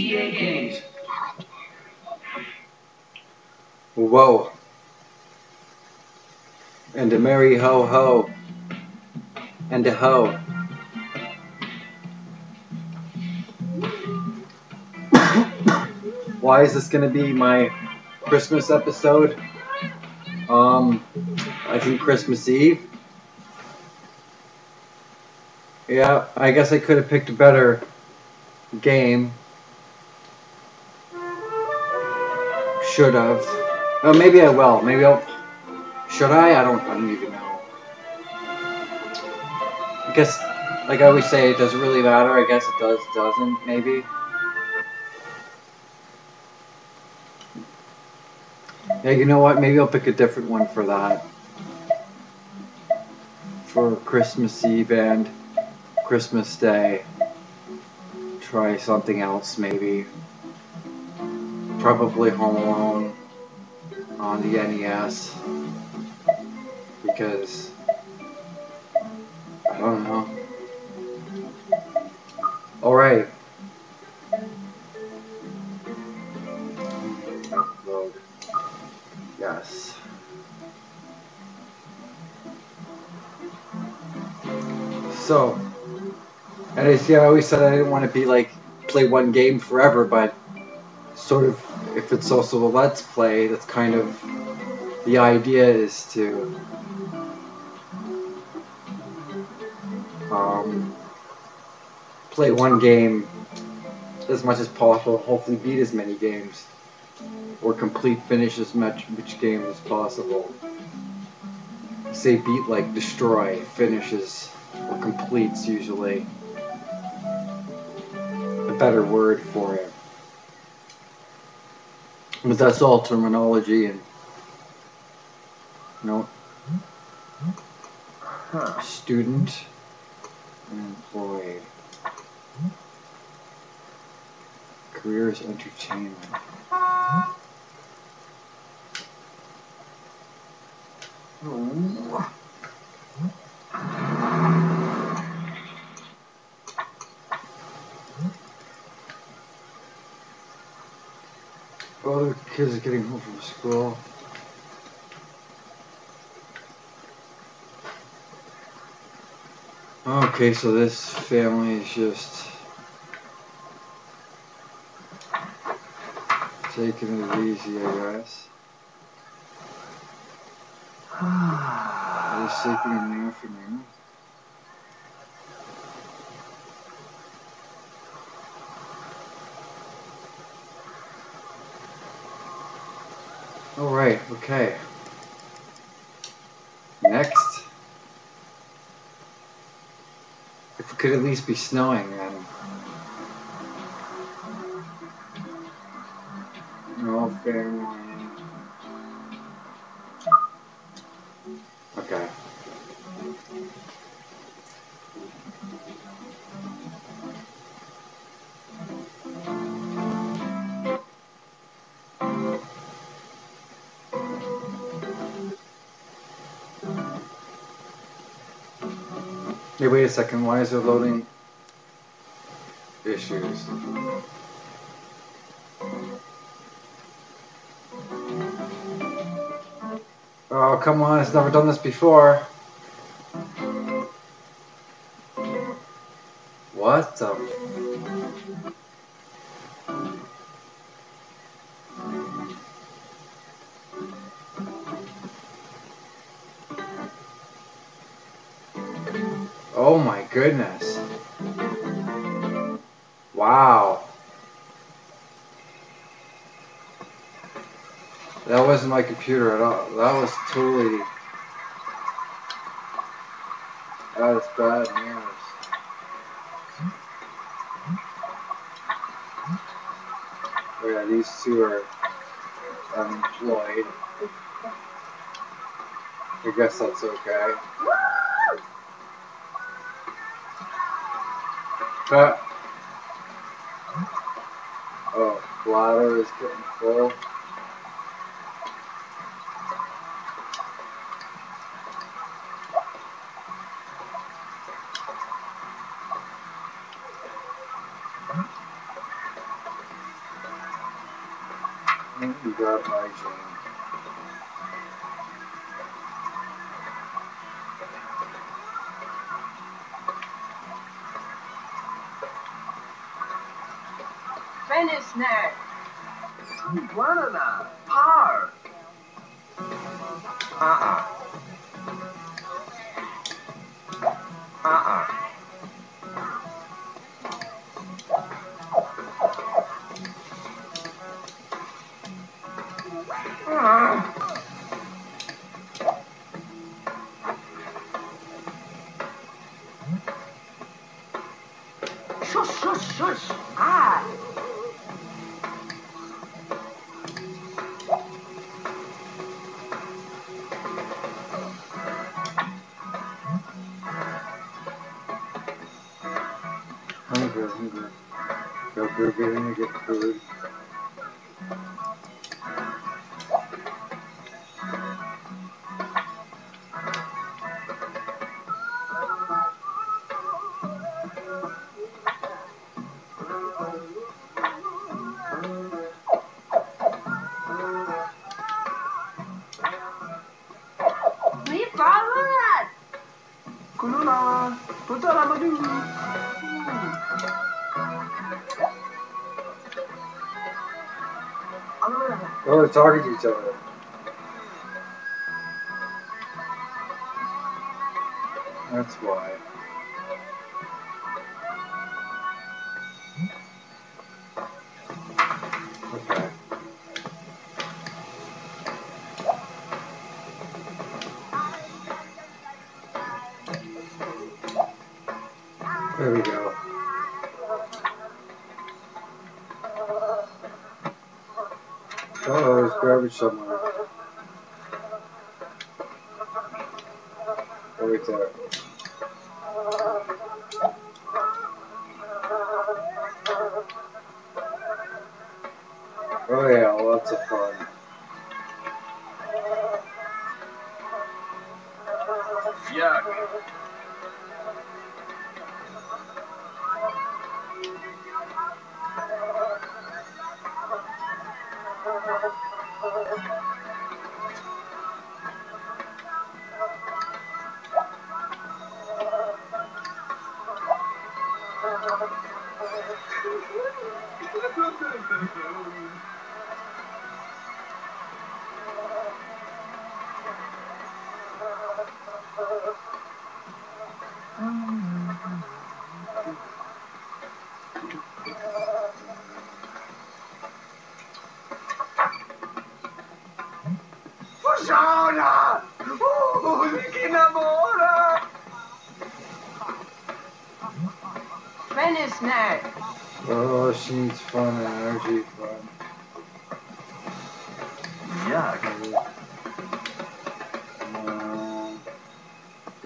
EA Games. Whoa. And a merry ho ho. And a ho. Why is this gonna be my Christmas episode? Um, I think Christmas Eve. Yeah, I guess I could have picked a better game. Should have. Oh, maybe I will. Maybe I'll. Should I? I don't. I don't even know. I guess, like I always say, it doesn't really matter. I guess it does. Doesn't maybe. Yeah, you know what? Maybe I'll pick a different one for that. For Christmas Eve and Christmas Day. Try something else, maybe. Probably Home Alone on the NES. Because, I don't know. Alright. Yes. So, and I see, I always said I didn't want to be like play one game forever, but sort of if it's also a let's play, that's kind of the idea is to um, play one game as much as possible, hopefully beat as many games or complete finish as much which game as possible. Say beat like destroy, finishes or completes usually a better word for it. But that's all terminology and you know student and employee. Careers entertainment. Oh. Oh, the kids are getting home from school. Okay, so this family is just taking it easy, I guess. Are they sleeping in the afternoon? Alright, okay. Next. If it could at least be snowing then. No family. Okay. Wait a second. Why is there loading issues? Oh, come on. It's never done this before. Goodness. Wow. That wasn't my computer at all. That was totally. That is bad news. Oh yeah, these two are unemployed. I guess that's okay. Trap. Oh, bladder is getting full. I think we got my change. Net. Banana. Par. Uh-uh. Uh-uh. Uh. Hungry, hungry. Go Burger King to get food. Talking to each other. That's why.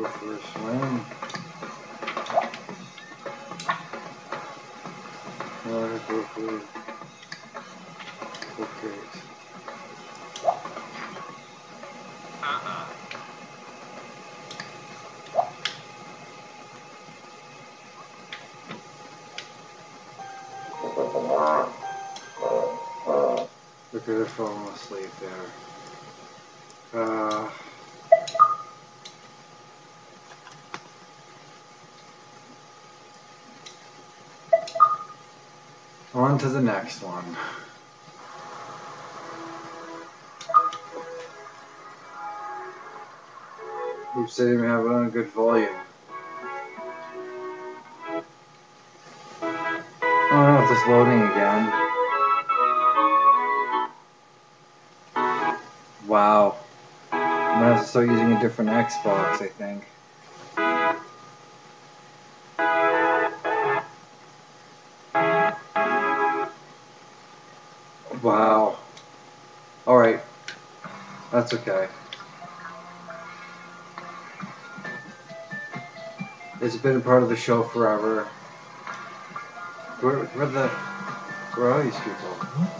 Go for a swim. Oh, go for. Okay. Uh-uh. Look at her falling asleep there. Uh, on to the next one. Oops, I didn't have a good volume. I don't know if it's loading again. Wow. I'm gonna have to start using a different Xbox, I think. That's okay. It's been a part of the show forever. Where, where the. Where are these people?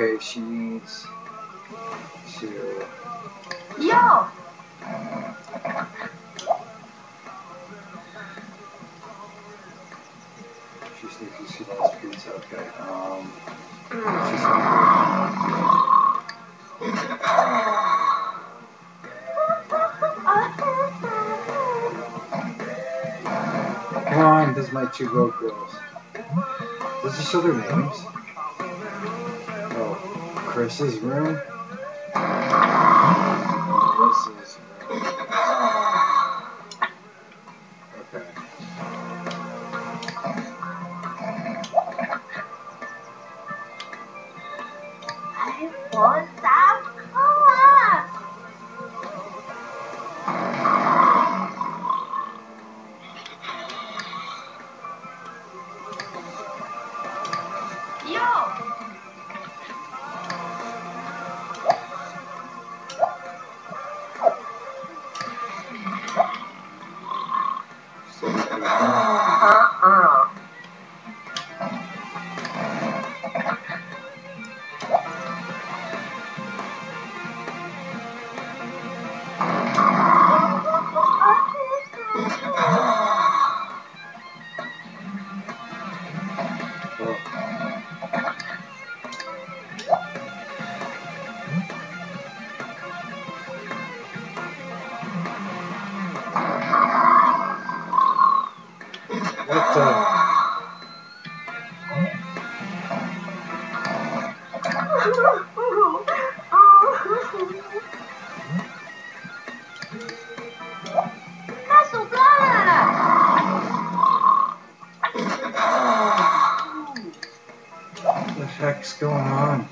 Okay, she needs to. Yo. She sneaks she loves pizza. Okay. Um. She's. Come on, this is my two road girls. Does this show their names? Chris's room. Heck's going on?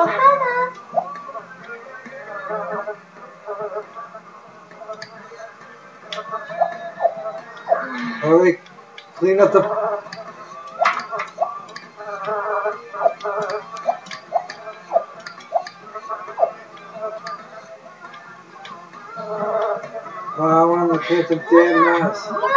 Kohana. oh, clean up the. Oh, I want to look at the damn.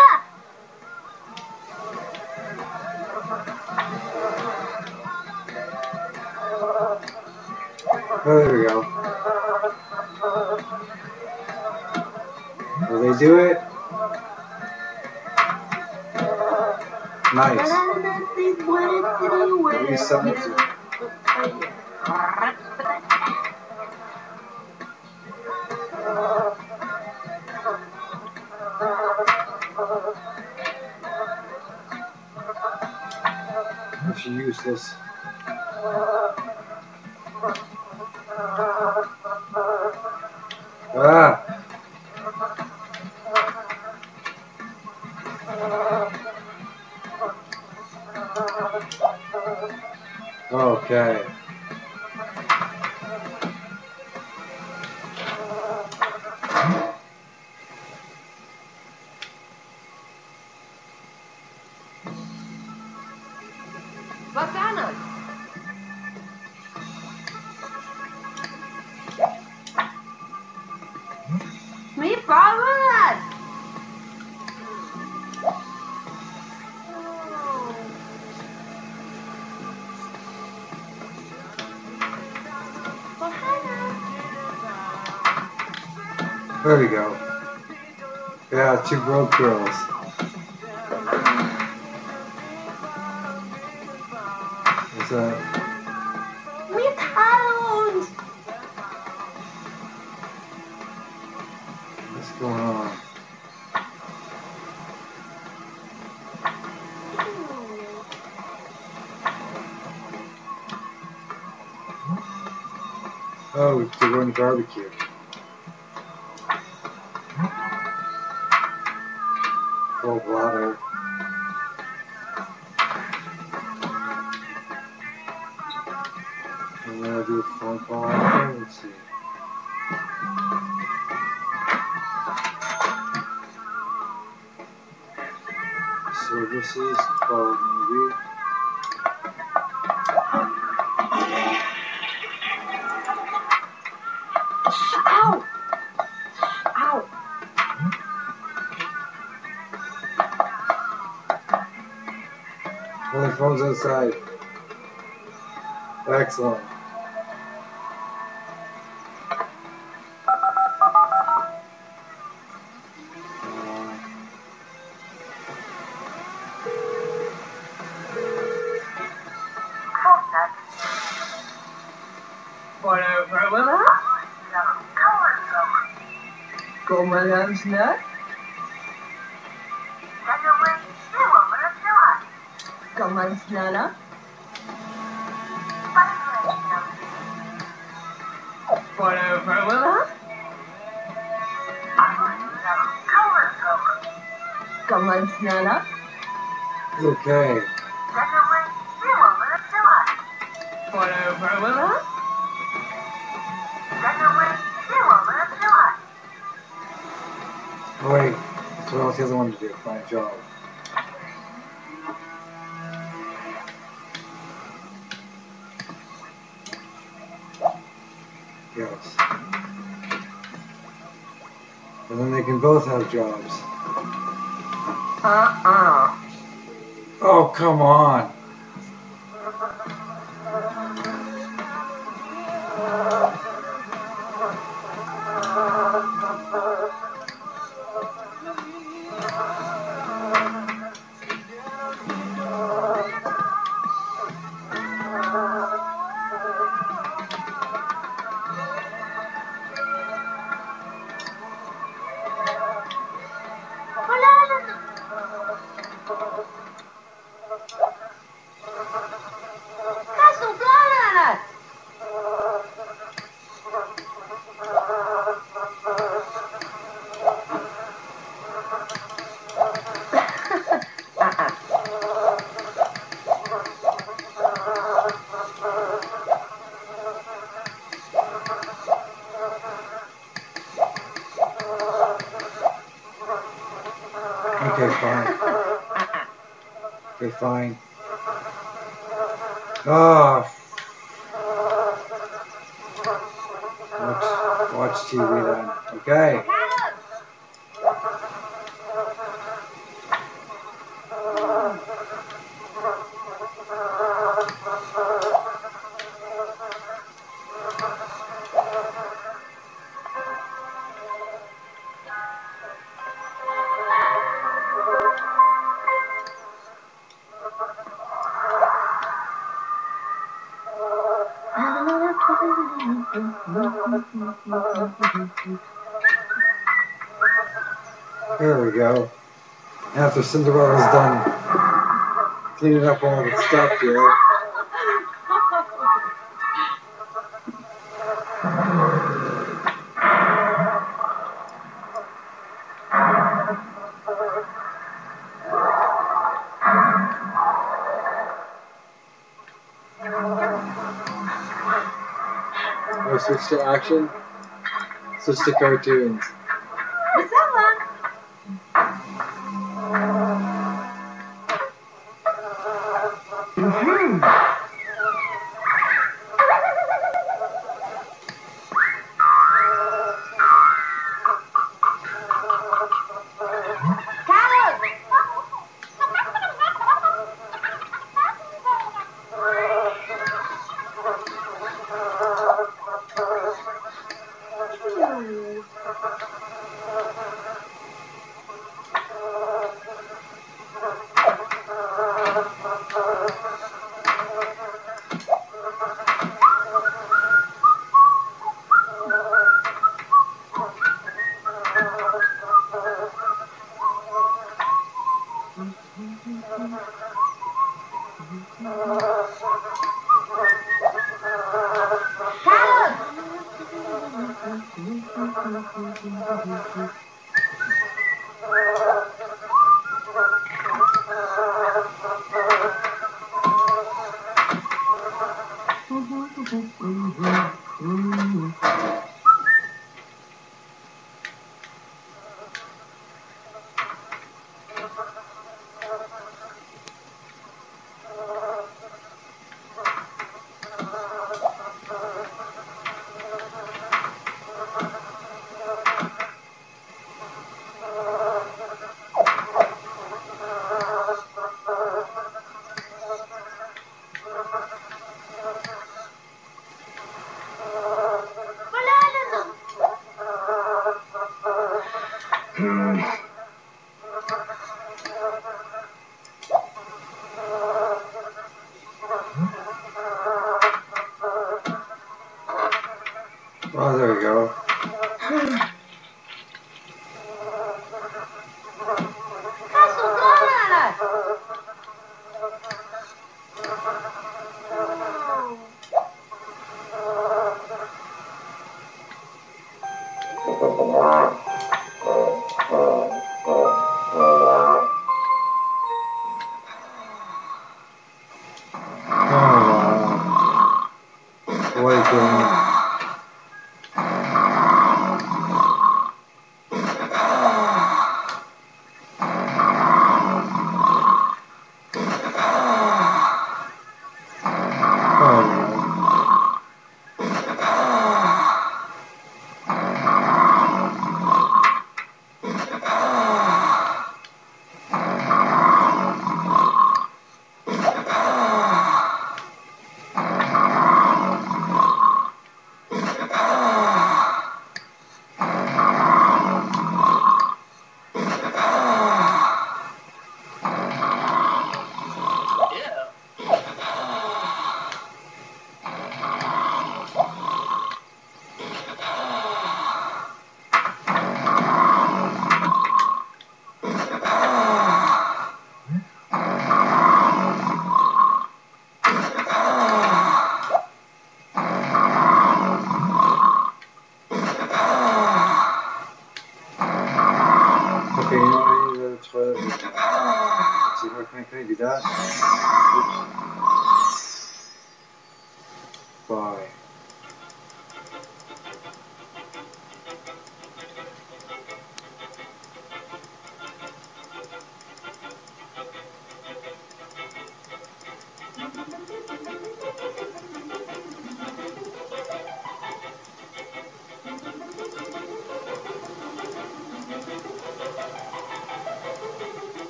At least some There we go. Yeah, two broke girls. What's that? With hounds. What's going on? Oh, they're going to barbecue. And then I'll do a phone call. Let's see. Services, call maybe. Ow. Ow. Only phone's outside. Excellent. Comandant Follow Pamela. Comandant okay. Then I wake you a little to us. Follow Pamela. Oh wait, that's what else he doesn't want to do. Find a job. Yes. And then they can both have jobs. Uh-uh. Oh, come on. Okay, fine. Okay, fine. Ah. Watch, watch TV then. Okay. After Cinderella's done cleaning up all the stuff here. Switch to action. Switch to cartoons. Gracias.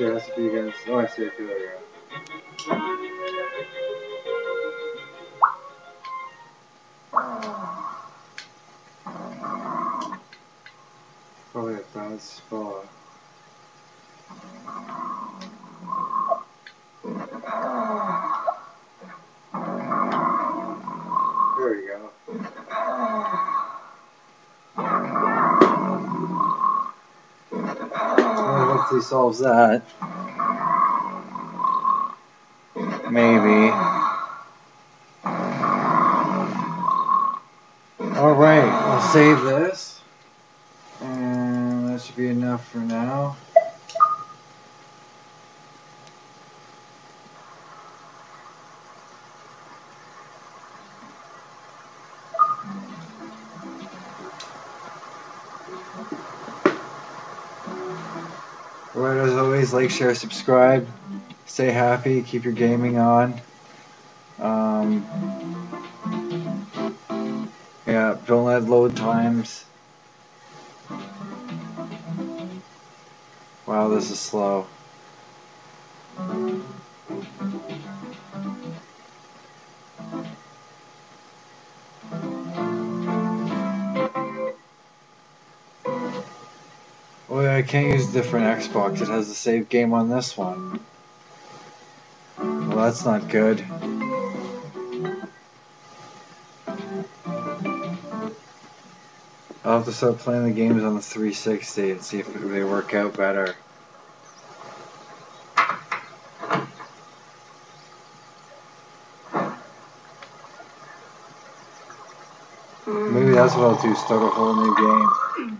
year has to be against. Oh, I see. I feel. actually solves that. Maybe. Alright, I'll save this. And that should be enough for now. As always, like, share, subscribe. Stay happy, keep your gaming on. Um, yeah, don't let load times. Wow, this is slow. Oh yeah, I can't use different Xbox. It has the save game on this one. Well, that's not good. I'll have to start playing the games on the 360 and see if they work out better. Maybe that's what I'll do, start a whole new game.